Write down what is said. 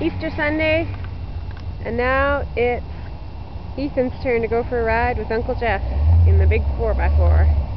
Easter Sunday, and now it's Ethan's turn to go for a ride with Uncle Jeff in the big 4x4.